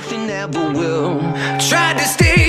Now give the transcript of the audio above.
nothing ever will. Tried to stay